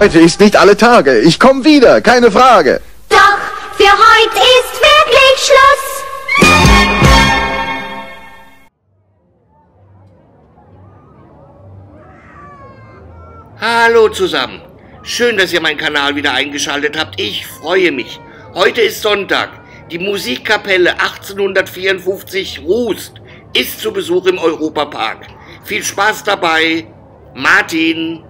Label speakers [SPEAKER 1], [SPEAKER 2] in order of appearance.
[SPEAKER 1] Heute ist nicht alle Tage. Ich komme wieder, keine Frage.
[SPEAKER 2] Doch, für heute ist wirklich Schluss.
[SPEAKER 3] Hallo zusammen. Schön, dass ihr meinen Kanal wieder eingeschaltet habt. Ich freue mich. Heute ist Sonntag. Die Musikkapelle 1854 Rust ist zu Besuch im Europapark. Viel Spaß dabei. Martin.